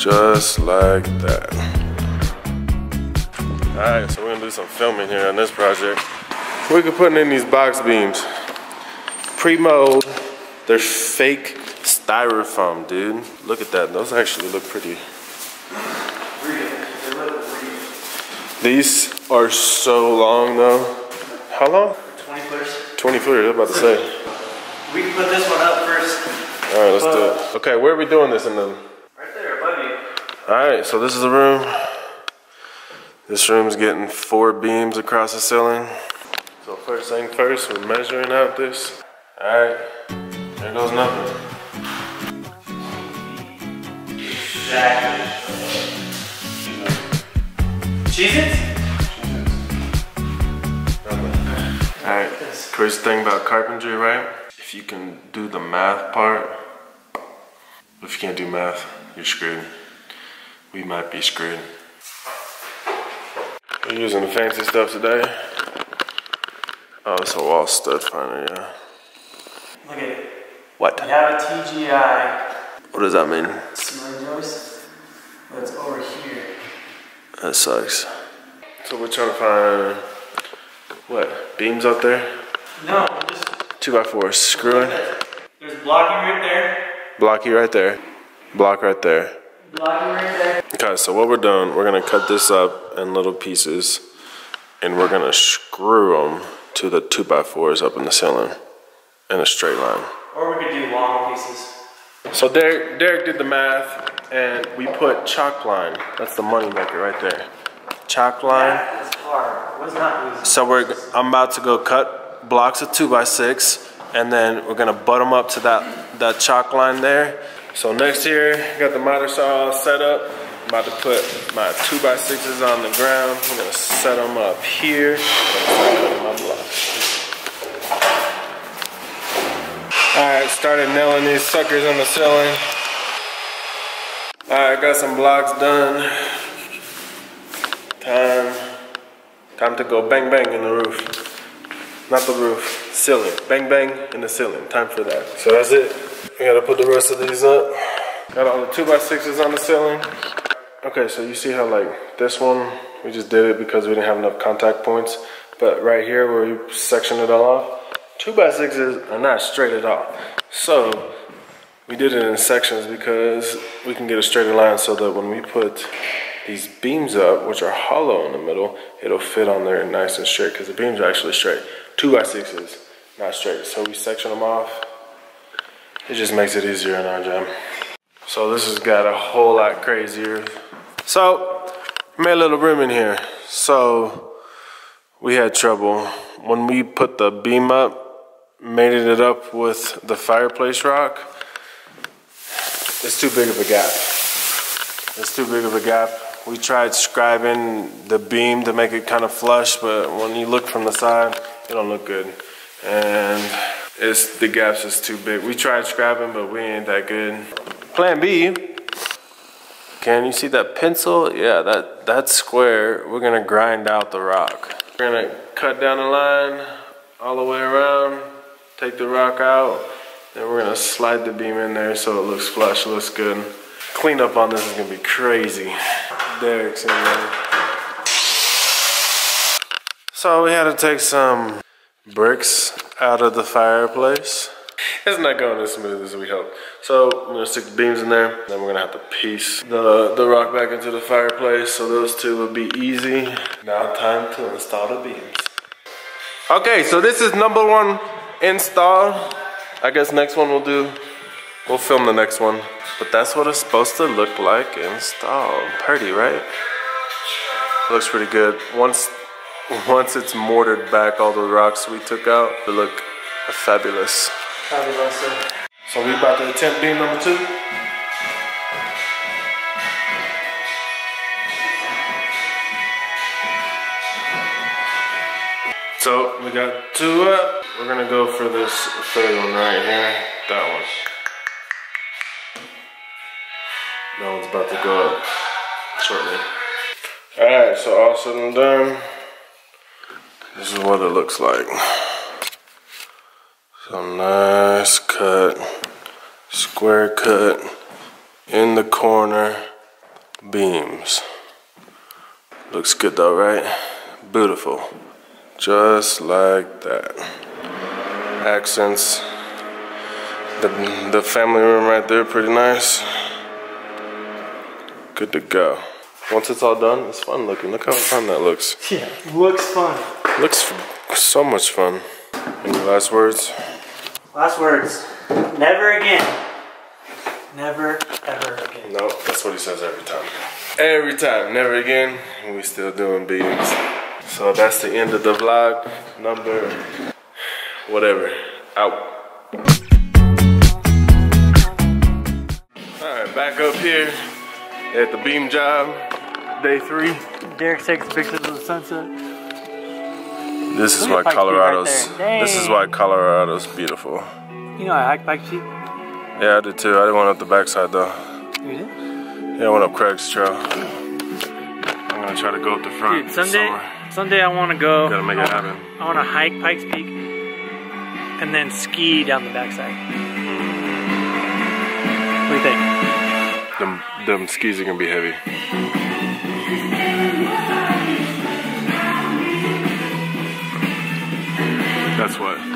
Just like that. Alright, so we're gonna do some filming here on this project. We could put in these box beams. Pre-mold, they're fake styrofoam, dude. Look at that, those actually look pretty. These are so long though. How long? 20 footers. 20 footers, I was about to say. We can put this one up first. All right, let's do it. Okay, where are we doing this in the? Right there, you. All right, so this is the room. This room's getting four beams across the ceiling. So first thing first, we're measuring out this. All right, there goes nothing. Exactly. Cheez-Its? All right, crazy thing about carpentry, right? If you can do the math part, if you can't do math, you're screwed. We might be screwed. We're using the fancy stuff today. Oh, it's a wall stud finder, yeah. Look at it. What? You have a TGI What does that mean? ceiling joist, but it's over here. That sucks. So we're trying to find what beams out there? No, just Two by fours, screwing. there's blocking right there, Blocky right there. Block right there. blocking right there. Okay, so what we're doing, we're gonna cut this up in little pieces, and we're gonna screw them to the two by fours up in the ceiling in a straight line. Or we could do long pieces. So Derek, Derek did the math, and we put chalk line. That's the money maker right there. Chalk line. That is hard. It was not easy. So we're, I'm about to go cut blocks of two by six, and then we're gonna butt them up to that, that chalk line there. So next here, got the miter saw set up. I'm about to put my two by sixes on the ground. I'm gonna set them up here. my. All right, started nailing these suckers on the ceiling. All right, got some blocks done. Time, time to go bang bang in the roof. Not the roof, ceiling. Bang bang in the ceiling. Time for that. So that's it. We gotta put the rest of these up. Got all the two by sixes on the ceiling. Okay, so you see how like this one, we just did it because we didn't have enough contact points. But right here where you section it all off, two by sixes are not straight at all. So we did it in sections because we can get a straighter line so that when we put these beams up, which are hollow in the middle, it'll fit on there nice and straight because the beams are actually straight. Two by sixes, not straight. So we section them off. It just makes it easier in our job. So this has got a whole lot crazier. So, made a little room in here. So, we had trouble. When we put the beam up, made it up with the fireplace rock, it's too big of a gap. It's too big of a gap. We tried scribing the beam to make it kind of flush, but when you look from the side, it don't look good. And it's the gap's just too big. We tried scribing, but we ain't that good. Plan B. Can you see that pencil? Yeah, that that's square. We're gonna grind out the rock. We're gonna cut down the line all the way around, take the rock out, then we're gonna slide the beam in there so it looks flush, looks good. Cleanup on this is gonna be crazy. Derek's in there. So we had to take some bricks out of the fireplace. It's not going as smooth as we hoped. So I'm gonna stick the beams in there. Then we're gonna have to piece the, the rock back into the fireplace. So those two will be easy. Now time to install the beams. Okay, so this is number one install. I guess next one we'll do, we'll film the next one. But that's what it's supposed to look like installed. Pretty, right? Looks pretty good. Once once it's mortared back all the rocks we took out, they look fabulous. Fabulous. So we about to attempt beam number two. So we got two up. We're gonna go for this third one right here. That one. That one's about to go up shortly. Alright, so all said and done, this is what it looks like. Some nice cut, square cut, in the corner beams. Looks good though, right? Beautiful. Just like that. Accents. The, the family room right there, pretty nice. Good to go. Once it's all done, it's fun looking. Look how fun that looks. Yeah, looks fun. Looks so much fun. Any last words? Last words. Never again. Never, ever again. No, that's what he says every time. Every time, never again. And we still doing beatings. So that's the end of the vlog. Number whatever. Out. Alright, back up here at the beam job. Day three. Derek takes pictures of the sunset. This is why Peak right Colorado's this is why Colorado's beautiful. You know I hiked Pikes Peak? Yeah, I did too. I didn't went up the backside though. You did? Yeah, I went up Crags Trail. I'm gonna try to go up the front. Dude, someday, somewhere. someday I want to go. Gotta make it happen. I want to hike Pikes Peak and then ski down the backside. Mm. What do you think? Them, them skis are gonna be heavy. That's what.